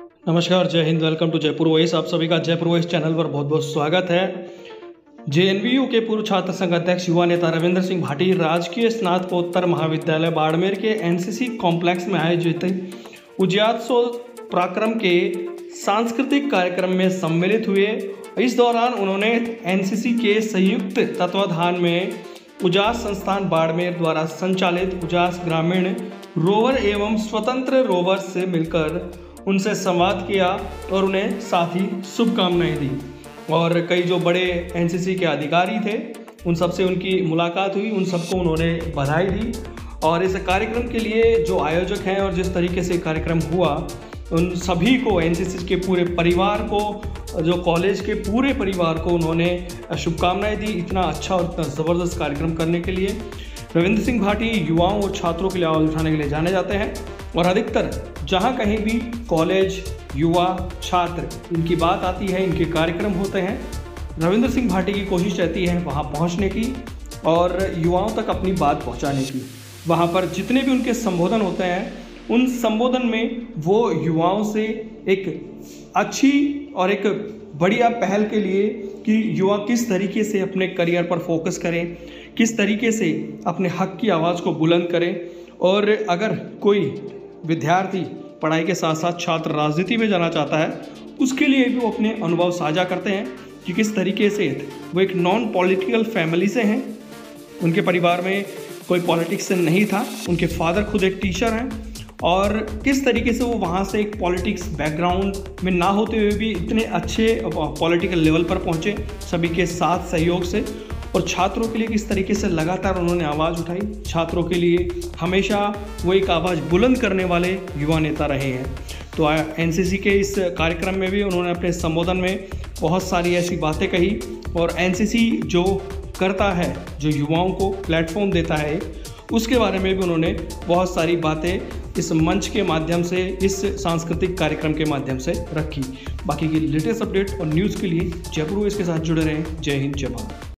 नमस्कार, जय हिंद वेलकम टू जयपुर वॉइस आप सभी का जयपुर वॉइस चैनल पर बहुत बहुत स्वागत है। जेएनवीयू के पूर्व छात्र संघ अध्यक्ष, युवा नेता रविंद्र सिंह भाटी राजकीय स्नातकोत्तर महाविद्यालय बाड़मेर के एनसीसी कॉम्प्लेक्स में आयोजित उज्यात्सव पराक्रम के सांस्कृतिक कार्यक्रम में सम्मिलित हुए। इस दौरान उन्होंने एनसीसी के संयुक्त तत्वाधान में उजास संस्थान बाड़मेर द्वारा संचालित उजास ग्रामीण रोवर एवं स्वतंत्र रोवर से मिलकर उनसे संवाद किया और उन्हें साथ ही शुभकामनाएँ दी। और कई जो बड़े एनसीसी के अधिकारी थे, उन सबसे उनकी मुलाकात हुई, उन सबको उन्होंने बधाई दी। और इस कार्यक्रम के लिए जो आयोजक हैं और जिस तरीके से कार्यक्रम हुआ, उन सभी को एनसीसी के पूरे परिवार को, जो कॉलेज के पूरे परिवार को उन्होंने शुभकामनाएँ दी इतना अच्छा और इतना ज़बरदस्त कार्यक्रम करने के लिए। रविंद्र सिंह भाटी, युवाओं और छात्रों के लिए आवाज़ उठाने के लिए जाने जाते हैं। और अधिकतर जहाँ कहीं भी कॉलेज, युवा, छात्र, इनकी बात आती है, इनके कार्यक्रम होते हैं, रविंद्र सिंह भाटी की कोशिश रहती है वहाँ पहुँचने की और युवाओं तक अपनी बात पहुँचाने की। वहाँ पर जितने भी उनके संबोधन होते हैं, उन संबोधन में वो युवाओं से एक अच्छी और एक बढ़िया पहल के लिए कि युवा किस तरीके से अपने करियर पर फोकस करें, किस तरीके से अपने हक की आवाज़ को बुलंद करें और अगर कोई विद्यार्थी पढ़ाई के साथ साथ छात्र राजनीति में जाना चाहता है, उसके लिए भी वो अपने अनुभव साझा करते हैं कि किस तरीके से वो एक नॉन पॉलिटिकल फैमिली से हैं। उनके परिवार में कोई पॉलिटिक्स से नहीं था, उनके फादर खुद एक टीचर हैं और किस तरीके से वो वहाँ से एक पॉलिटिक्स बैकग्राउंड में ना होते हुए भी इतने अच्छे पॉलिटिकल लेवल पर पहुँचे, सभी के साथ सहयोग से। और छात्रों के लिए किस तरीके से लगातार उन्होंने आवाज़ उठाई? छात्रों के लिए हमेशा वो एक आवाज़ बुलंद करने वाले युवा नेता रहे हैं। तो एनसीसी के इस कार्यक्रम में भी उन्होंने अपने संबोधन में बहुत सारी ऐसी बातें कही और एनसीसी जो करता है, जो युवाओं को प्लेटफॉर्म देता है, उसके बारे में भी उन्होंने बहुत सारी बातें इस मंच के माध्यम से, इस सांस्कृतिक कार्यक्रम के माध्यम से रखी। बाकी की लेटेस्ट अपडेट और न्यूज़ के लिए जयपुर इसके साथ जुड़े रहें। जय हिंद, जय भारत।